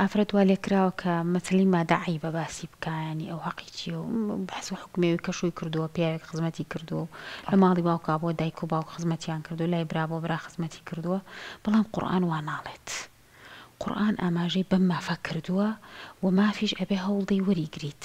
ئافرەت وا لێکراوە کە مەسەلەی مادە عەیبە باسی بکا یانی ئەو هەقی چیە و بەحس و حوکمی ئەوەی کە شووی کردووە پیاوێک خزمەتی کردووە و لە ماڵی باوکا بۆ دایک و باوک خزمەتیان کردووە لای برا بۆ برا خزمەتی کردووە بەڵام قورئان وا ناڵێت قورئان ئاماژەی بەم مافە کردووە و مافیش ئەبێ هەوڵدەی وەریگریت.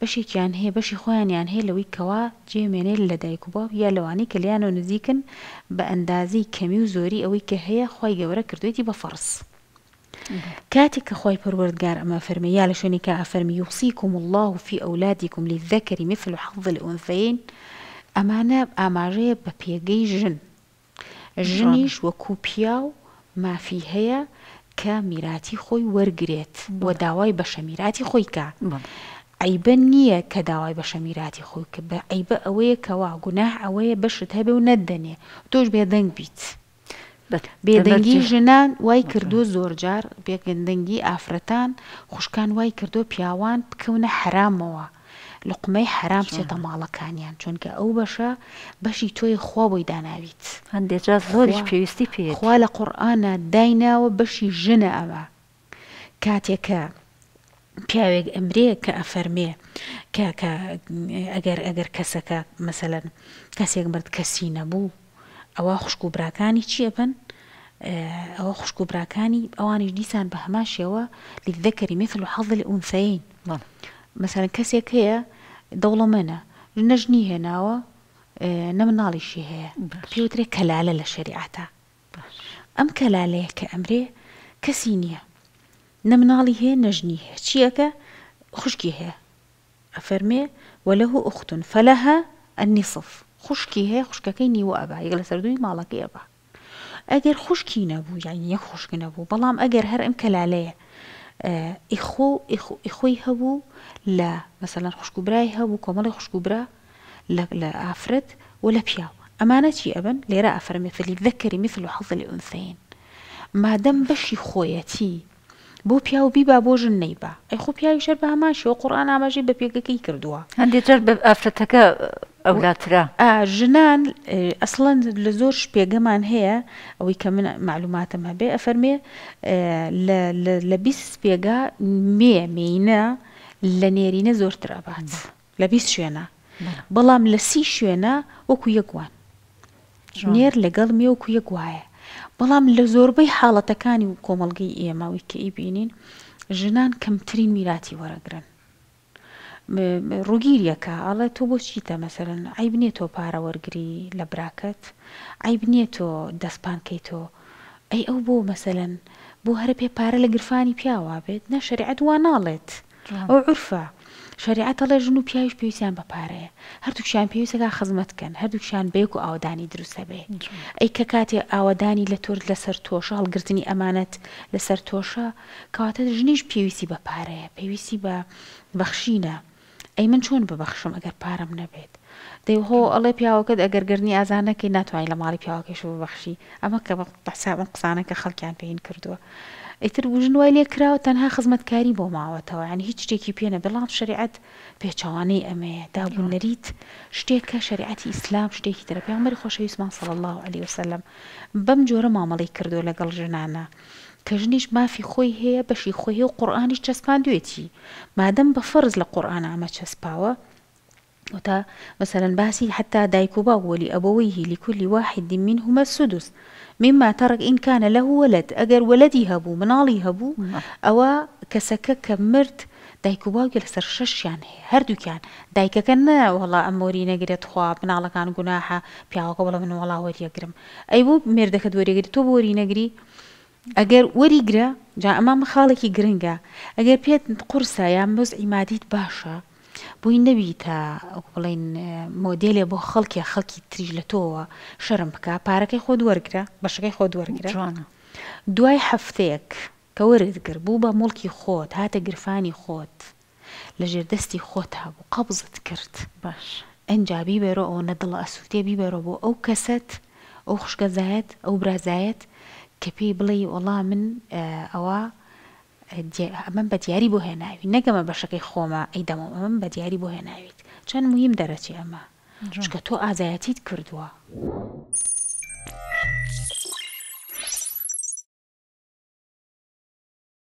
بەشێکیان هەیە بەشی خۆیانیان هەیە لەوەی کەوا جێ مێنێل لە دایک و باوک یا لەوانەی کە لێیانەوە نزیکن بە ئەندازەی کەمی و زۆری ئەوەی کە هەیە خوای گەوەرە کردوێتی بە فەڕز کاتێک کە خوای پەروەردگار ئەمە فەرمی یا لە شوێنێکا ئەفەرمی یوصیکم اللە فی اولادکم للذکر مثل حظ الانثیین ئەمانە ئاماژەیە بە پێگەی ژن ژنیش وەکو پیاو مافی هەیە کە میراتی خۆی وەرگرێت و داوای بەشە میراتی خۆی کا. عەیبە نیە کە داوای بەشە میراتی خۆی کا، عەیبە ئەوەیە کەوا، گوناح ئەوەیە بەشت هەبێ و نەتدەنێ و تۆش بێدەنگ بیت. بێدەنگی ژنان وای کردووە زۆرجار، بێدەنگی ئافرەتان، خوشکان وای کردووە پیاوان بکەونە حەرامەوە. لوقمەی حەرام بچێتە ماڵەکانیان چونکە ئەو بەشە بەشی تۆیە خوا بۆی داناویت هەندێ جار زۆریش پێویستی پێیەتی خوا لە قورئانا دایناوە بەشی ژنە ئەمە کاتێ کە پیاوێک ئەمرێ کە ئەفەرمێ کە کە ئەگەر ئەگەر کەسەکە مەسەلەن کەسێک مرد کەسی نەبوو ئەوا خوشک و براکانی چی ئەبن؟ ئەوا خوشک و براکانی ئەوانیش دیسان بە هەمان شێوە للذکر مثل حظ الانثیین بەڵێ مەسەلەن کەسێک هەیە دەوڵەمەنە نە ژنی هێناوە اه، نە مناڵیشی هەیە باش. پێی وترێ کەلالە لە شەریعەتا باش ئەم کەلالەیە کە ئەمرێ کەسی نییە نە مناڵی هەیە نە ژنی هەیە چی ئەکە خوشکی هەیە ئەفەرمێ، ولە اخت فلها النصف، خوشکی هەیە خوشکەکەی نیوە ئەبا یەک لەسەر دووی ماڵەکەی ئەبا ئەگەر خوشکی نەبوو یانی یەک خوشک نەبوو بەڵام ئەگەر هەر ئەم کەلالەیە ئیخۆ ئیخۆی هەبوو لە مەسەلەن خوشک و برای هەبوو کۆمەڵی خوشک و برا لە ئافرەت و لە پیاو ئەمانە چی ئەبن لێرە ئەفەرمێ فلی دەکەری مثل و حەزلی ئونسین مادەم بەشی خۆیەتی بۆ پیاو بیبا بۆ ژن نەیبا. ئەی خۆ پیاویش هەر بە هەمان شێوە قورئان ئاماژەی بە پێگەکەی کردووە. هەندێ جار بە ئافرەتەکە ئەولاترە. ئا ژنان ئەسڵەن لە زۆرش پێگەمان هەیە ئەوەی کە من مەعلوماتم هەبێ ئەفەرمێ لە لە لە بیست پێگە مێ، مێینە، لە نێرینە زۆرتر ئەبات. لە بیست شوێنە بەڵام لە سی شوێنە وەکو یەک وان ژنێر لەگەڵ مێ وەکو یەک وایە بەڵام لە زۆربەی حاڵەتەکانی و کۆمەڵگەی ئێمەوەی کە ئی بینین ژنان کەمترین میراتی وەرەگرن ڕوگیریەکە ئەڵێ تۆ بۆ چیتە مەسەرن ئەیب نیە تۆ پارە وەرگری لە براکەت ئەیب نیە تۆ دەستپانکەی تۆ ئەی ئەو بۆ مەسەن بۆ هەرە پێ پارە لە گرفانی پیاوا بێت نە شریعەت وا ناڵێت ئەوە عورفە، شەریعەت ئەڵێ ژن و پیاویش پێویستیان بە پارەیە، هەردووکیشیان پێویستە کە خزمەت بکەن، هەردووکیشیان بە یەک و ئاوەدانی دروست هەبێ، ئەی کە کاتێ ئاوەدانی لە تۆ لەسەر تۆشە، هەڵگرتنی ئەمانەت لەسەر تۆشە، کەواتە ژنیش پێویستی بە پارەیە، پێویستی بە بەخشینە، ئەی من چۆن ببەخشم ئەگەر پارەم نەبێت؟ دەی خۆ ئەڵێ پیاوەکەت ئەگەر گەرنی ئازار نەکەی ناتوانی لە ماڵی پیاوەکەیشو ببەخشی ئەمە کە قسە ئەم قسانە کە خەڵکیان پێ هین کردووە ئیتر وژن وای لێ کراوە تەنها خزمەتکاری بۆ ماوەتەوە یانی هیچ شتێکی پێ نە بەڵام شەریعەت پێچەوانەی ئەمەیە دابوو نەریت شتێکە شەریعەتی ئیسلام شتێکی ترە پێغەمبەری خۆشەویستمان صلی اللە علیە وسلم بەم جۆرە مامەڵەی کردووە لەگەڵ ژنانا کە ژنیش مافی خۆی هەیە بەشی خۆی هەیە و قورئانیش چەسپاندوێتی مادەم بە فەرز لە قورئانا ئەمە چەسپاوە وتا مثلا باسی حتی دایک و باوک ولی ابویه لکل واحد منهما السدس مما ترک ان کان له ولد ئەگەر وەلەدی هەبوو مناڵی هەبوو ئەوا کەسەکە کە مرد دایک و باوکی لەسەر شەشیان هەیە هەردووکیان دایکەکە نە وەڵا ئەم وەری نەگرێ تخوا مناڵەکان گوناحە پیاوەکە بڵێ من وەڵا وەریەگرم ئەی بۆ مێردەکەت وەریەگری تۆ بۆ وەری نەگری ئەگەر وەریگرە جا ئەمە خاڵێکی گرنگە ئەگەر پێت قورسە یان وەزعی مادیت باشە بۆی نەبیتە وەکو بڵێین مۆدێلێ بۆ خەڵکێ خەڵکی تریش لە تۆوە شەرم بکە پارەکەی خۆت وەرگرە بەشەکەی خۆت وەرگرە جوانە دوای هەفتەیەک کە وەرت گرت بوو بە موڵکی خۆت هاتە گرفانی خۆت لە ژێر دەستی خۆتا بوو قەبزت کرد. باش ئنجا بیبەرۆ ئەوەنە دڵە ئەسوتێ بیبەرۆ بۆ ئەو کەسەت ئەو خوشکە زایەت ئەو برا زایەت کە پێی بڵێی وەڵا من ئەوە ئەمەم بە دیاری بۆ هێناوی نەک ئەمە بەشەکەی خۆمە ئەی دەمەوە ئەمەم بە دیاری بۆ هێناویت چەند موهیم دەرەچێ ئەمە چونکە تۆ ئازایەتیت کردووە.